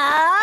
Yeah.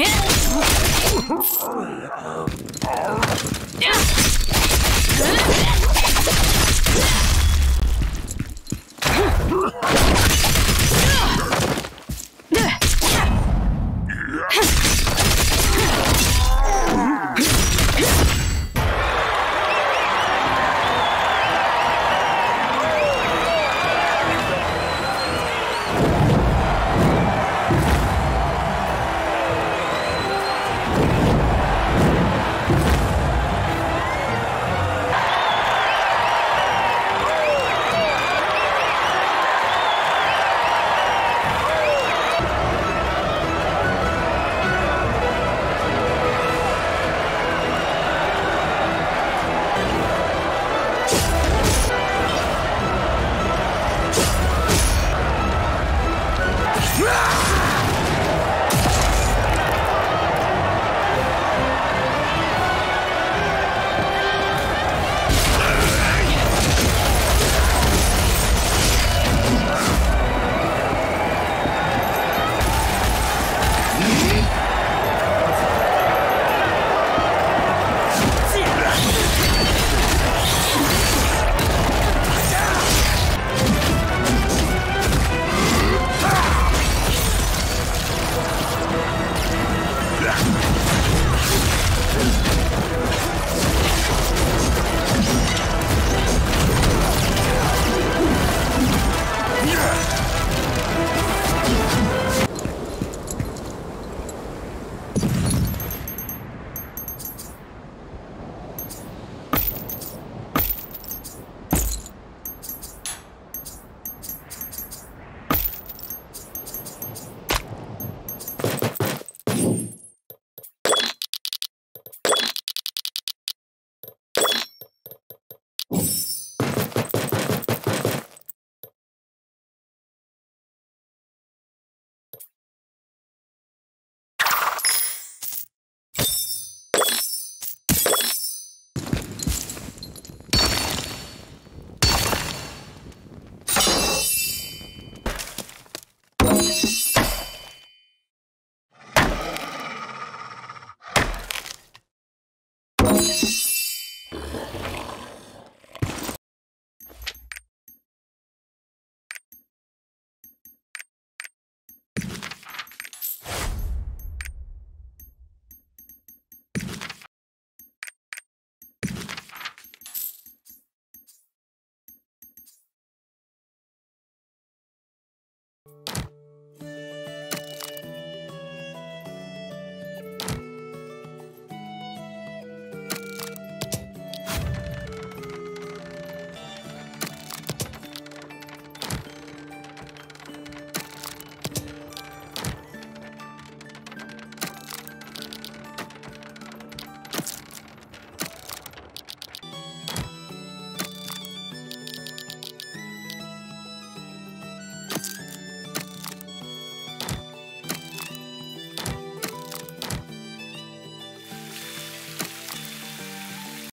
Yeah.